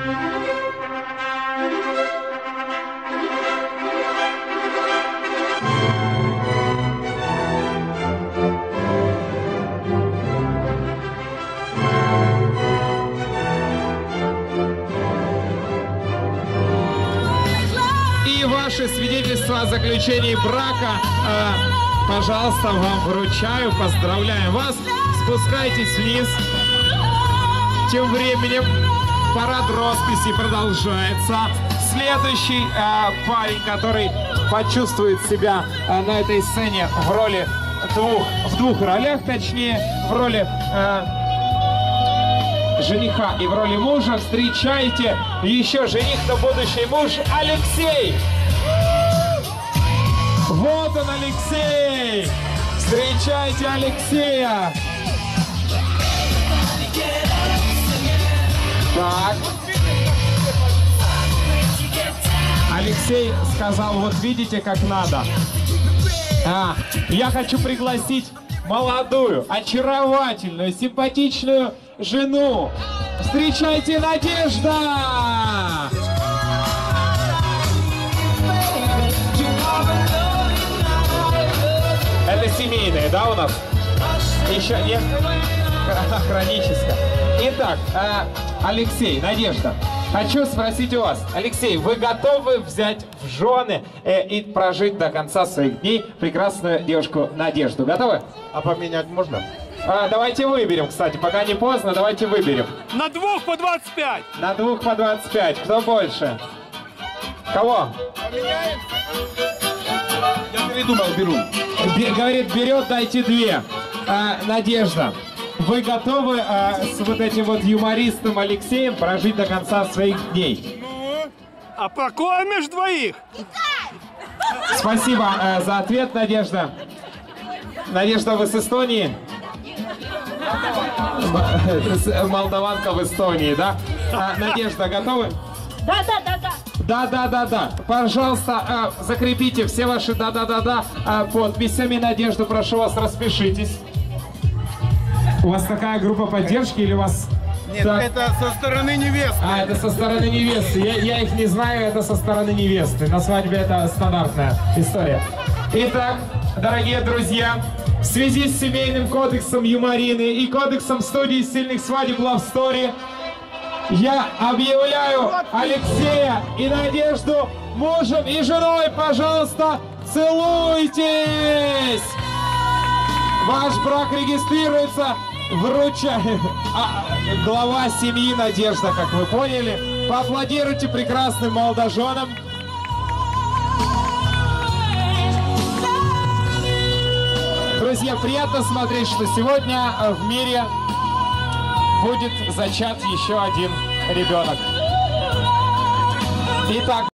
И ваше свидетельство о заключении брака, э, пожалуйста, вам вручаю. Поздравляем вас. Спускайтесь вниз. Тем временем парад росписи продолжается. Следующий э, парень, который почувствует себя э, на этой сцене в роли двух, в двух ролях, точнее, в роли э, жениха и в роли мужа. Встречайте еще жених, но будущий муж Алексей. Вот он, Алексей. Встречайте Алексея. Так. Алексей сказал, вот видите, как надо. А, я хочу пригласить молодую, очаровательную, симпатичную жену. Встречайте Надежда! Это семейные, да, у нас? Еще нет? Хроническое. Итак, э, Алексей, Надежда, хочу спросить у вас. Алексей, вы готовы взять в жены э, и прожить до конца своих дней прекрасную девушку Надежду? Готовы? А поменять можно? А, давайте выберем, кстати, пока не поздно, давайте выберем. На двух по 25. На двух по 25. Кто больше? Кого? Я передумал, беру. Бе- говорит, берет, дайте две. А, Надежда, вы готовы а, с вот этим вот юмористом Алексеем прожить до конца своих дней? Ну, а покормишь двоих? Спасибо э, за ответ, Надежда. Надежда, вы с Эстонии? С- Молдаванка в Эстонии, да? А, Надежда, готовы? Да, да, да, да. Да, да, да, да. Пожалуйста, э, закрепите все ваши да, да, да, да э, подписями. Надежда, прошу вас, распишитесь. У вас такая группа поддержки или у вас... Нет, Так. это со стороны невесты. А, это со стороны невесты. Я, я их не знаю, это со стороны невесты. На свадьбе это стандартная история. Итак, дорогие друзья, в связи с семейным кодексом Юморины и кодексом студии сильных свадеб Love Story, я объявляю Алексея и Надежду мужем и женой. Пожалуйста, целуйтесь! Ваш брак регистрируется. Вручаю. А, глава семьи Надежда, как вы поняли. Поаплодируйте прекрасным молодоженам. Друзья, приятно смотреть, что сегодня в мире будет зачат еще один ребенок. Итак,